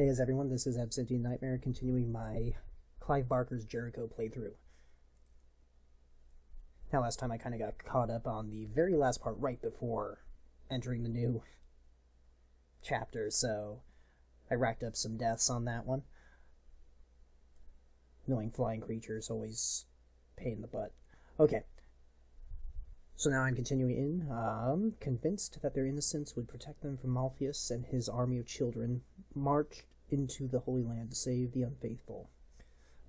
Hey, as everyone, this is Absintian Nightmare continuing my Clive Barker's Jericho playthrough. Now, last time I kind of got caught up on the very last part right before entering the new chapter, so I racked up some deaths on that one. Annoying flying creatures always pain in the butt. Okay. So now I'm continuing in, um, convinced that their innocence would protect them from Maltheus and his army of children, marched into the Holy Land to save the unfaithful.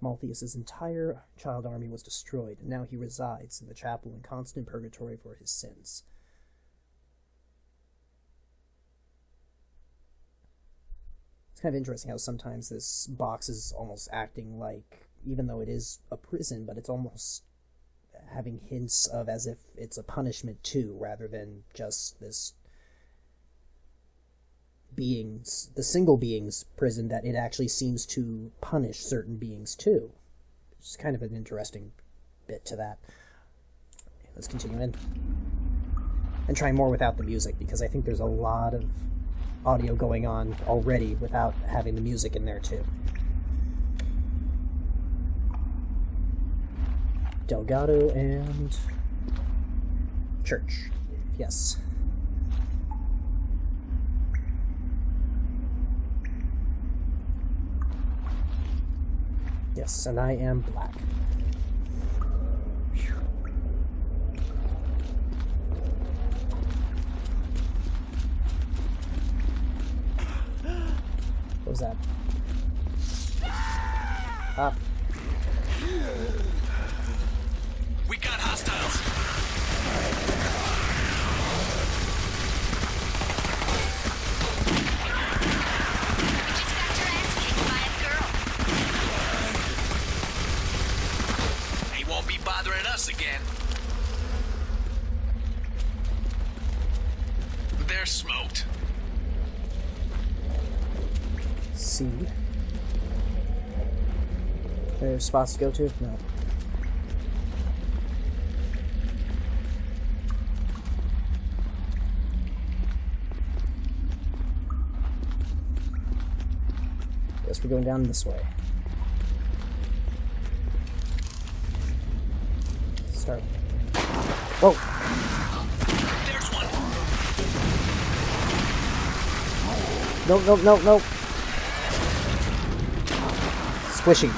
Maltheus's entire child army was destroyed, and now he resides in the chapel in constant purgatory for his sins. It's kind of interesting how sometimes this box is almost acting like, even though it is a prison, but it's almost having hints of as if it's a punishment too, rather than just this beings, the single beings prison that it actually seems to punish certain beings too. It's kind of an interesting bit to that. Let's continue in. And try more without the music because I think there's a lot of audio going on already without having the music in there too. Delgado and Church. Yes. Yes, and I am black. What was that? Ah. We got hostiles. He won't be bothering us again. They're smoked. C. There's spots to go to? No. Going down this way. Start. Whoa! There's one. No, no, no, no! Squishy.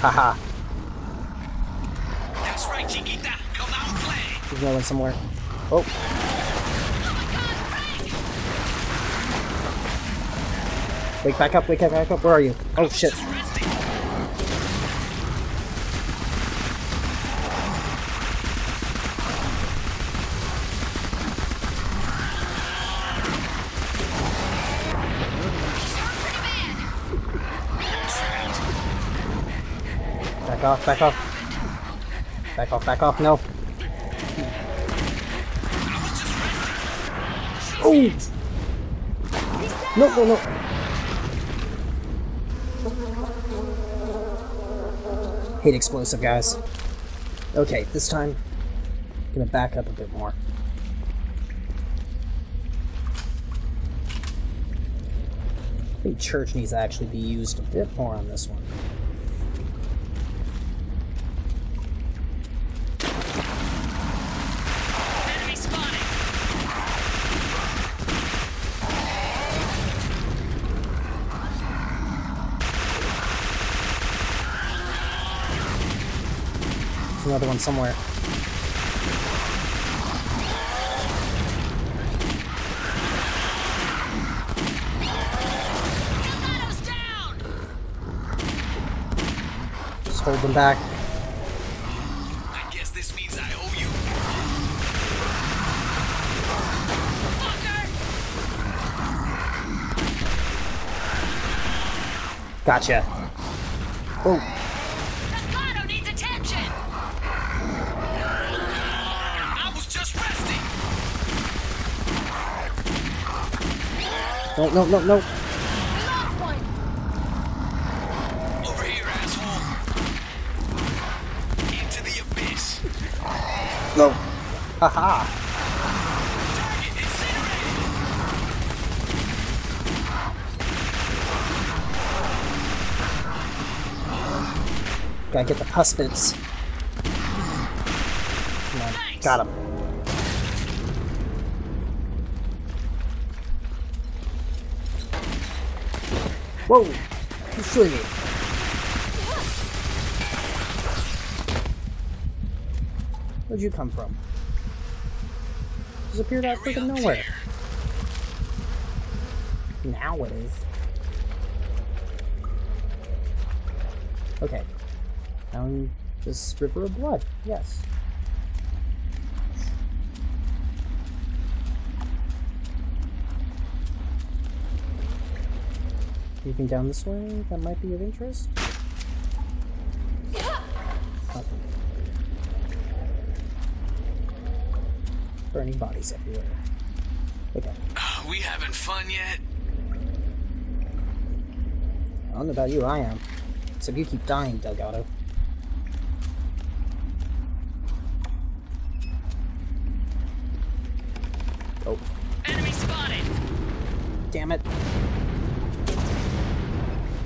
Haha. That's right, Chiquita. Come out and play. Another one somewhere. Oh. Wake back up, wake up, back up. Where are you? Oh shit. Back off, back off. Back off, back off, no. Oh! No, no, no. Hate explosive guys. Okay, this time, I'm gonna back up a bit more. I think church needs to actually be used a bit more on this one. Enemy spotted. There's another one somewhere. Just hold them back. I guess this means I owe you. Gotcha. Oh, No, no, no, no. Over here, asshole. Into the abyss. No. Haha. Gotta get the pustance. Got him. Whoa! Who's shooting me? Where'd you come from? Disappeared out freaking nowhere. Now it is. Okay. Down this river of blood. Yes. Anything down this way that might be of interest? Nothing. Burning bodies everywhere. Okay. Uh, we having fun yet? I don't know about you, I am. Except you keep dying, Delgado.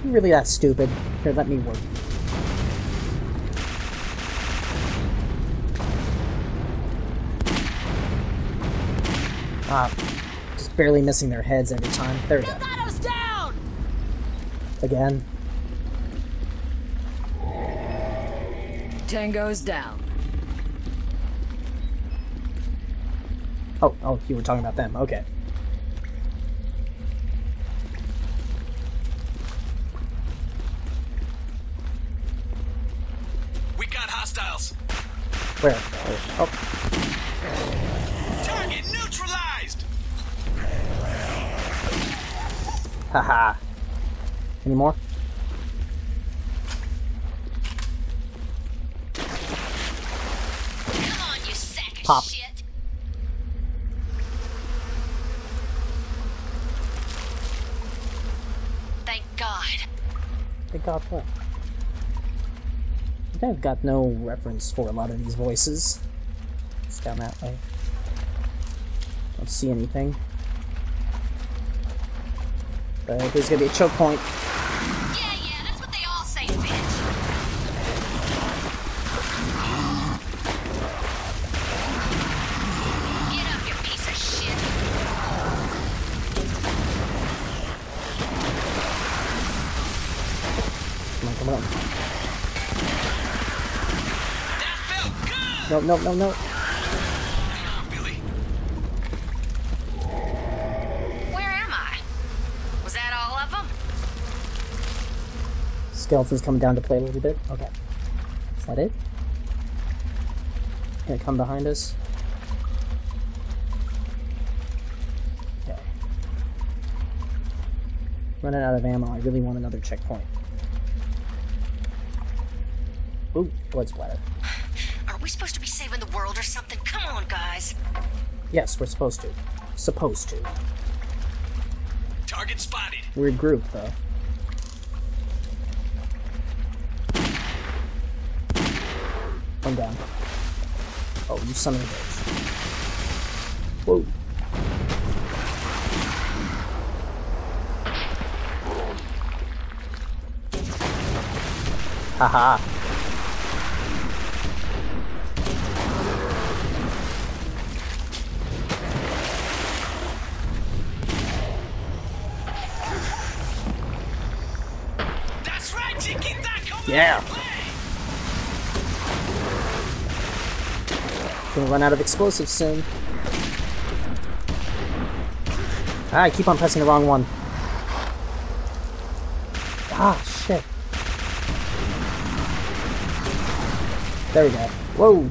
You really that stupid? Here, let me work. Ah, just barely missing their heads every time. There we go. Down. Again. Tango's down. Oh, oh, you were talking about them. Okay. Where? Oh. Target neutralized. haha. Any more? Come on, you sack of Pop. shit. Thank God. They got what? I've got no reference for a lot of these voices. It's down that way. Don't see anything. But there's gonna be a choke point. No, no, no, no. Billie. Where am I? Was that all of them? Skeleton's coming down to play a little bit. Okay. Is that it? Gonna come behind us? Okay. Running out of ammo. I really want another checkpoint. Ooh, blood splatter. Are we supposed to be saving the world or something? Come on, guys. Yes, we're supposed to. Supposed to. Target spotted. Weird group, though. I'm down. Oh, you son of a bitch. Whoa. Haha. Yeah. Gonna run out of explosives soon. Ah, I keep on pressing the wrong one. Ah, shit. There we go. Whoa.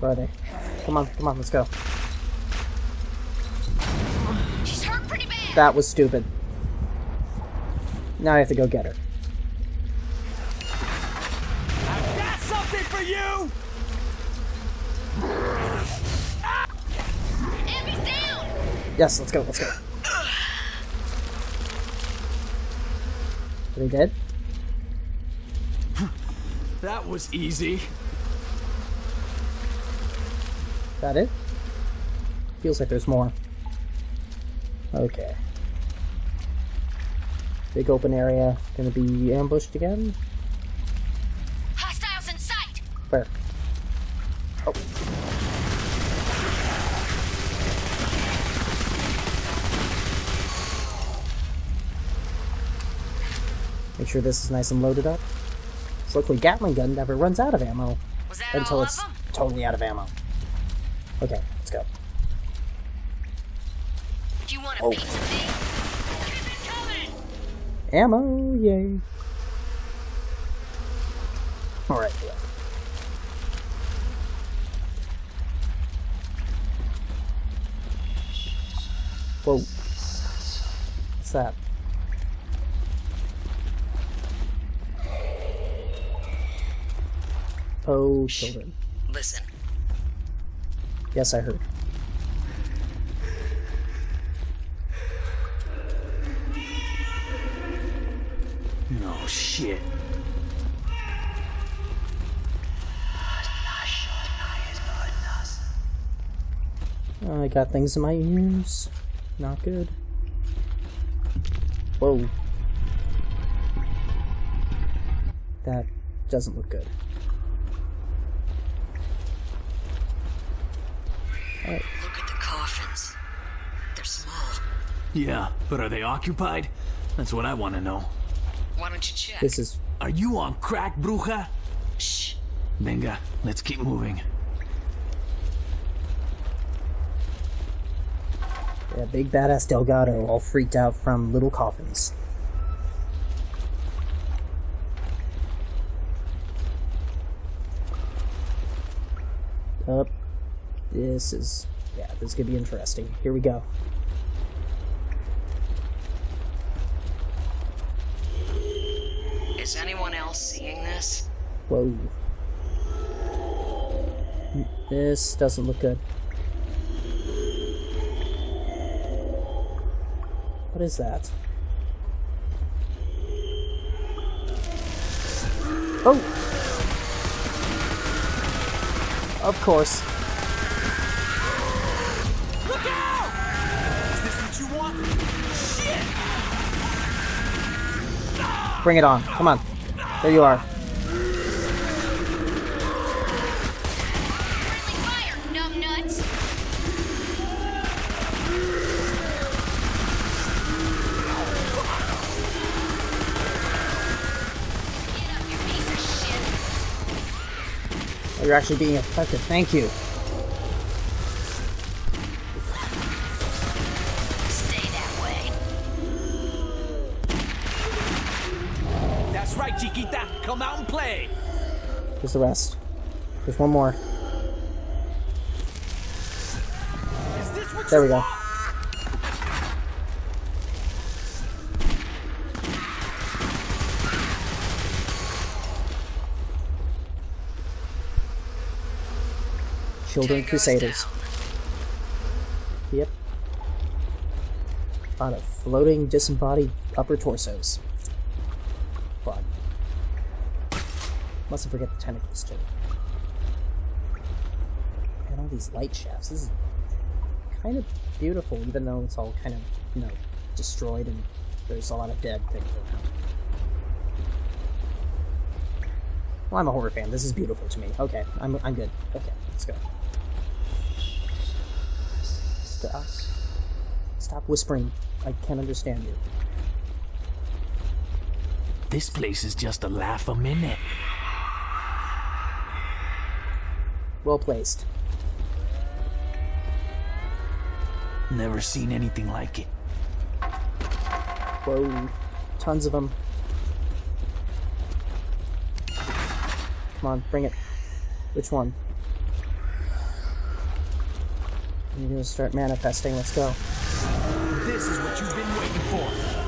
Where are they? Come on, let's go. She's hurt pretty bad. That was stupid. Now I have to go get her. Got something for you. Enemy's down. Yes, let's go, let's go. Are they dead? That was easy. Is that it? Feels like there's more. Okay. Big open area. Gonna be ambushed again? Hostiles in sight. Where? Oh. Make sure this is nice and loaded up. So luckily Gatling gun never runs out of ammo until it's totally out of ammo. Okay, let's go. Do you want a Oh. piece of me? Keep it coming. Ammo, yay. Alright, yeah. Whoa. What's that? Oh, children. Listen. Yes, I heard. No shit. I got things in my ears. Not good. Whoa. That doesn't look good. Alright, Look at the coffins. They're small. Yeah, but are they occupied? That's what I want to know. Why don't you check? this is. Are you on crack, bruja? Shh. Venga, let's keep moving. Yeah, big badass Delgado all freaked out from little coffins. Up. This is. Yeah, this is gonna be interesting. Here we go. Is anyone else seeing this? Whoa. This doesn't look good. What is that? Oh! Of course. Bring it on. Come on. There you are. You're actually being effective. Thank you. Here's the rest. There's one more. Is this what There we go. Children Tango's Crusaders. down. Yep. On of floating disembodied upper torsos. Fun. Mustn't forget the tentacles too. And all these light shafts. This is kind of beautiful, even though it's all kind of, you know, destroyed and there's a lot of dead things around. Well, I'm a horror fan. This is beautiful to me. Okay, I'm, I'm good. Okay, let's go. Stop. Stop whispering. I can't understand you. This place is just a laugh a minute. Well placed. Never seen anything like it. Whoa. Tons of them. Come on, bring it. Which one? You're gonna start manifesting. Let's go. This is what you've been waiting for.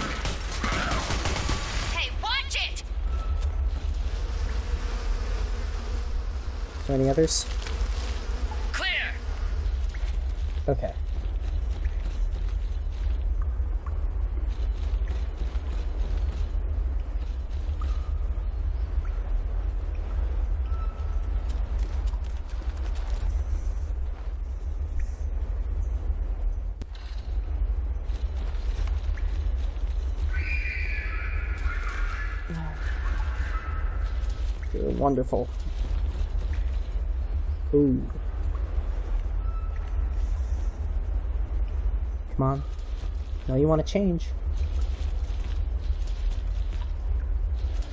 others? Clear. Okay. Wonderful. Ooh. Come on. No, you want to change.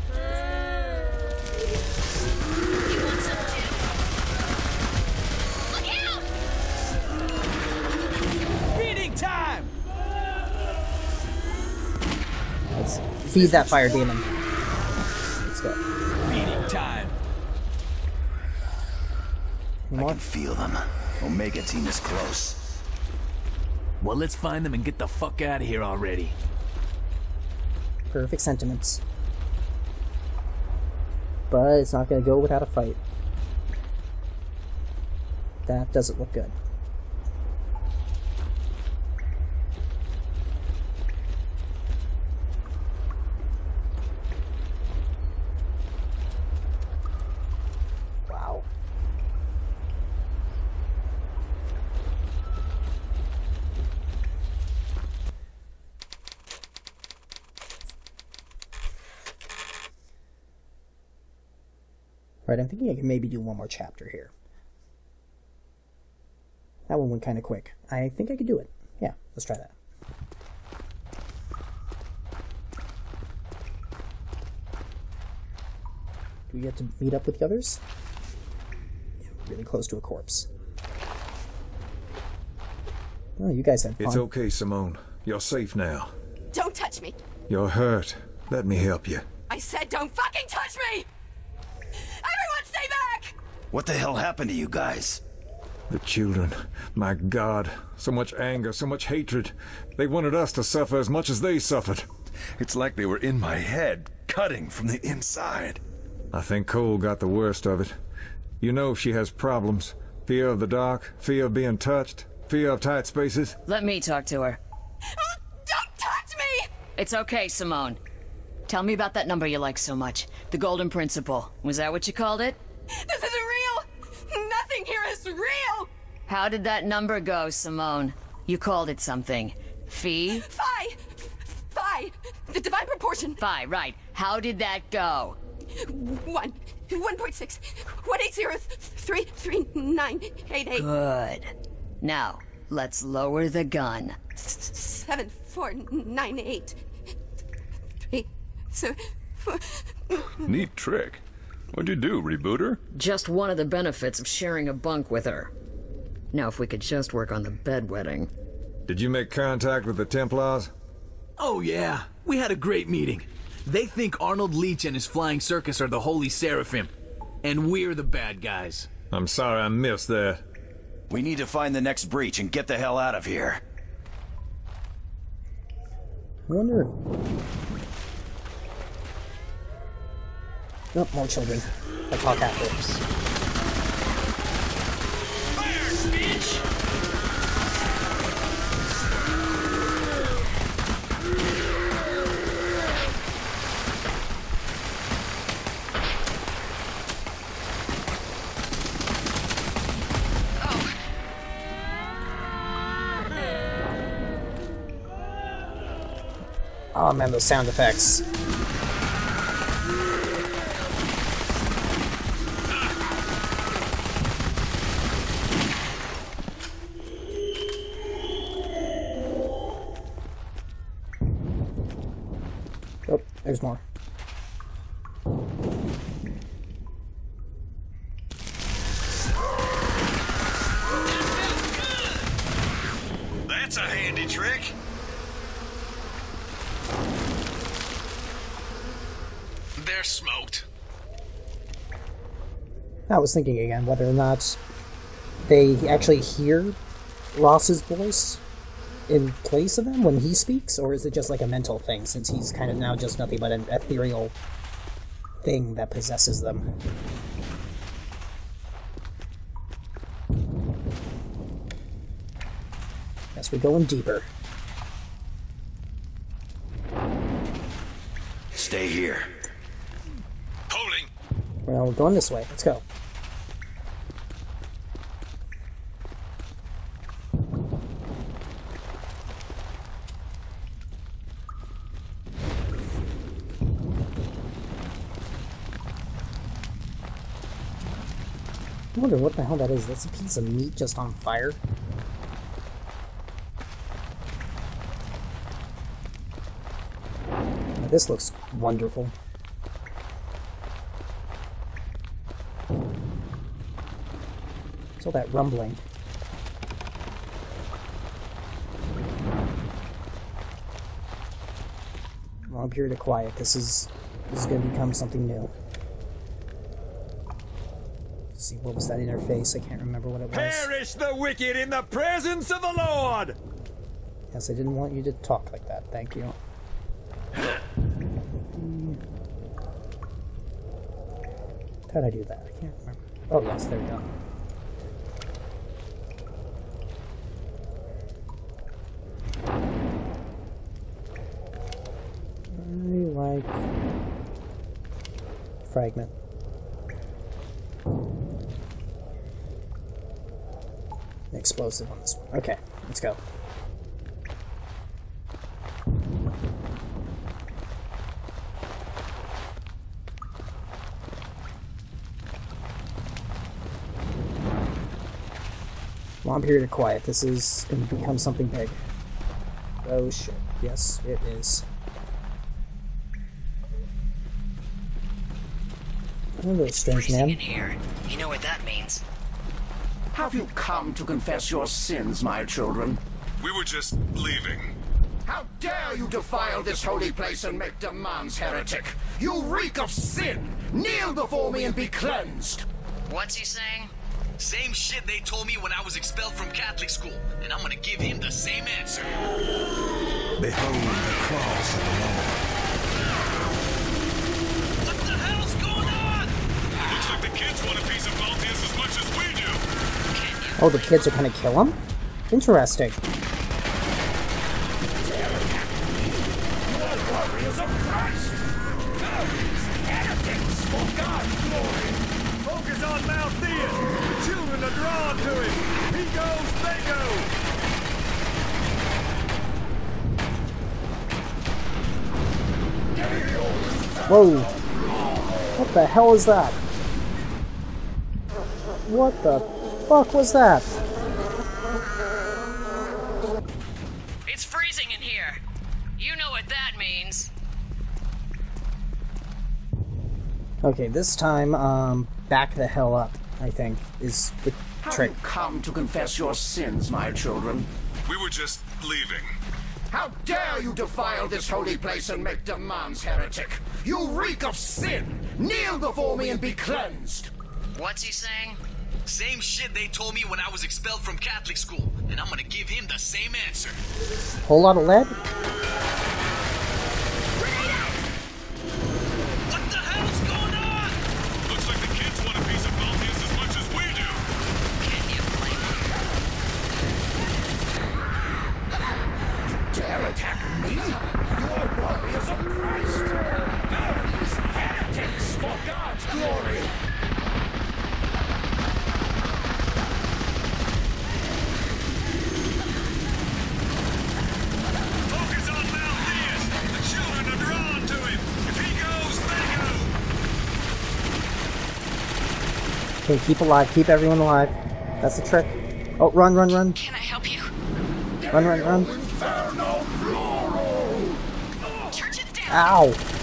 You want some too? Look out! Feeding time! Feed that fire demon. Feel them. Omega team is close. Well, let's find them and get the fuck out of here already. Perfect sentiments. But it's not going to go without a fight. That doesn't look good. Wow. Right, I'm thinking I can maybe do one more chapter here. That one went kind of quick. I think I could do it. Yeah, let's try that. Do we get to meet up with the others? Yeah, really close to a corpse. Oh, you guys had fun. It's okay, Simone. You're safe now. Don't touch me. You're hurt. Let me help you. I said don't fucking touch me! Everyone stay back! What the hell happened to you guys? The children. My God. So much anger, so much hatred. They wanted us to suffer as much as they suffered. It's like they were in my head, cutting from the inside. I think Cole got the worst of it. You know she has problems. Fear of the dark, fear of being touched, fear of tight spaces. Let me talk to her. Uh, don't touch me! It's okay, Simone. Tell me about that number you like so much. The Golden Principle. Was that what you called it? This isn't real! Nothing here is real! How did that number go, Simone? You called it something. Phi? Phi! Phi! The divine proportion! Phi, right. How did that go? One. 1.6. 180. 3. 3988. Good. Now, let's lower the gun. 7. 4. 9. 8. 3. So. Four. Neat trick. What'd you do, rebooter? Just one of the benefits of sharing a bunk with her. Now, if we could just work on the bedwetting. Did you make contact with the Templars? Oh, yeah. We had a great meeting. They think Arnold Leach and his flying circus are the Holy Seraphim. And we're the bad guys. I'm sorry I missed that. We need to find the next breach and get the hell out of here. I wonder if... Oh, more children. I talk after. Fire, bitch! Oh man, those sound effects. Oh, there's more. That's a handy trick. They're smoked. I was thinking again whether or not they actually hear Ross's voice in place of them when he speaks, or is it just like a mental thing since he's kind of now just nothing but an ethereal thing that possesses them? Yes, we're going deeper. Stay here. Holding. Well, we're going this way. Let's go. The hell that is. That's a piece of meat just on fire. Now, This looks wonderful. What's all that rumbling? Long period of quiet. This is this is going to become something new. See, what was that interface? I can't remember what it was. Perish the wicked in the presence of the Lord! Yes, I didn't want you to talk like that. Thank you. How'd I do that? I can't remember. Oh, yes, there we go. I like fragment. Explosive on this one. Okay, let's go. Long period of quiet. This is going to become something big. Oh shit. Yes, it is. Hello, strange man. here. You know what that means. Have you come to confess your sins, my children? We were just leaving. How dare you defile this holy place and make demands, heretic? You reek of sin! Kneel before me and be cleansed! What's he saying? Same shit they told me when I was expelled from Catholic school, and I'm gonna give him the same answer. Behold the cross of the Lord. What the hell's going on? Looks like the kids want a piece of Maltheus as much as we do. Oh, the kids are gonna kill him? Interesting. Warriors of Christ! These heretics for God's glory! Focus on Maltheus! Children are drawn to him! He goes, they go! Whoa! What the hell is that? What the fuck was that? It's freezing in here. You know what that means. Okay, this time, um, back the hell up, I think, is the Have trick. you come to confess your sins, my children? We were just leaving. How dare you defile this holy place and make demands, heretic? You reek of sin! Kneel before me and be cleansed! What's he saying? Same shit they told me when I was expelled from Catholic school, and I'm gonna give him the same answer. Whole lot of lead? Okay, keep alive, keep everyone alive. That's the trick. Oh, run, run, run. Can I help you? Run, run, run. Church is down. Ow!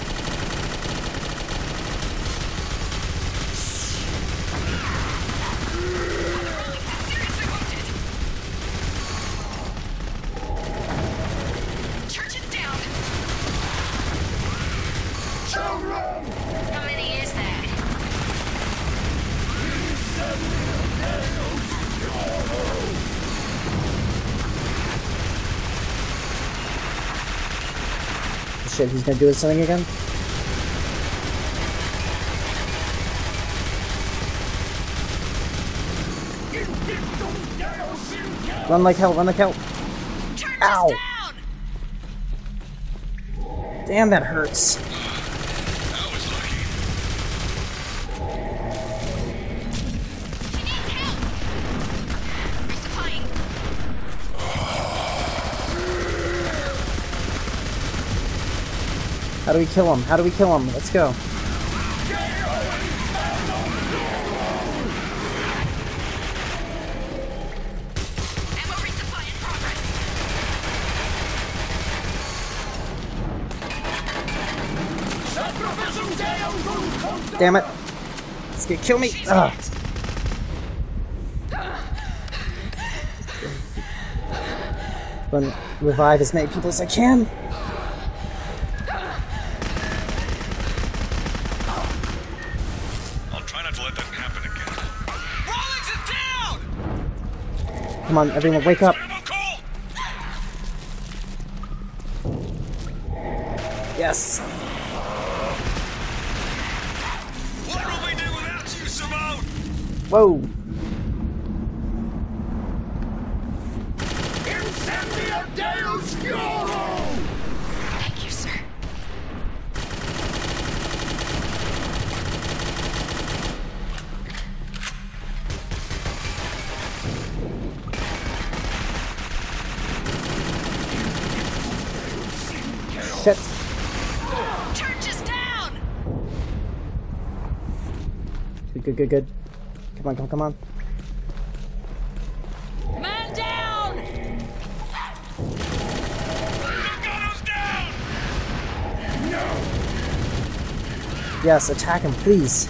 Shit, he's gonna do his thing again? Run like hell, run like hell. Ow! Damn, that hurts. How do we kill him? How do we kill him? Let's go. Damn it. It's gonna kill me. Ugh. Run, revive as many people as I can. Come on, everyone, wake up. Yes. What will we do without you, Simone? Whoa. Incendio Deus Fioro! Thank you, sir. Shit. Church is down! Good, good, good. Come on, come on, come on. Man down! Yes, attack him, please.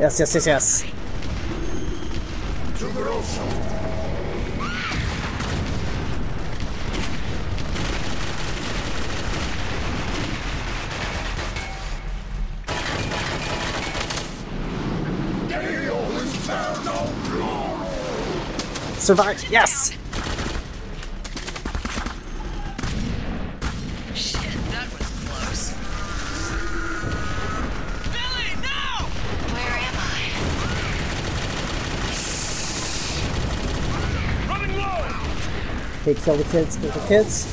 Yes, yes, yes, yes. Survive. Yes. Okay, kill the kids, kill the kids.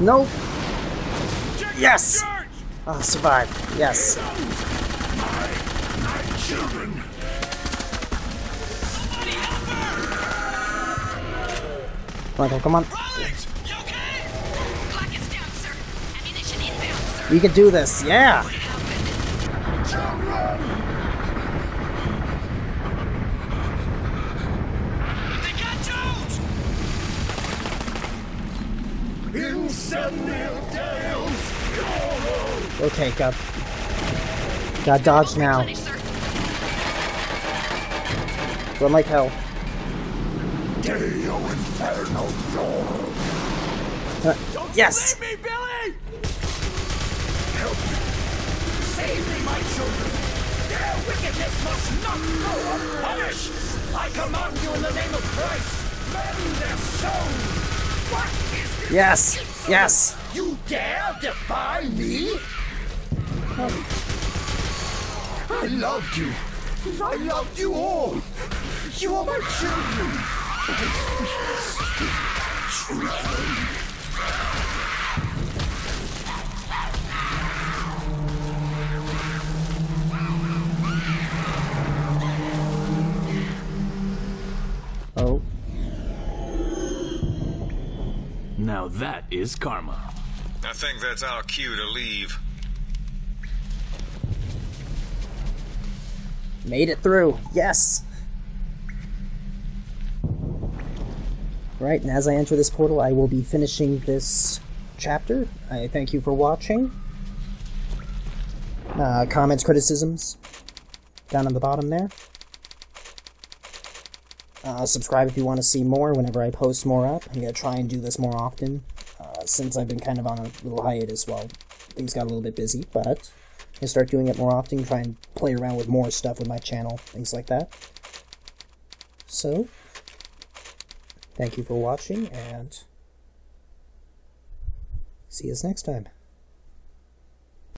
Nope. Yes. Ah, survive. Yes. Come on, come on. We can do this. Yeah. Okay, got got dodge now. Run like hell. Deo Inferno! Uh, yes. me, Billie! Help me! Save me, my children! Their wickedness must not go unpunished! I command you in the name of Christ! Mend their souls! What is this? Yes. Yes. You dare defy me? I loved you. I loved you all. You are my children. Oh. Now that is karma. I think that's our cue to leave. Made it through. Yes! Right, and as I enter this portal, I will be finishing this chapter. I thank you for watching. Uh, comments, criticisms, down on the bottom there. Uh, subscribe if you want to see more whenever I post more up. I'm going to try and do this more often, uh, since I've been kind of on a little hiatus while things got a little bit busy, but to start doing it more often, try and play around with more stuff with my channel, things like that. So, thank you for watching, and see you next time.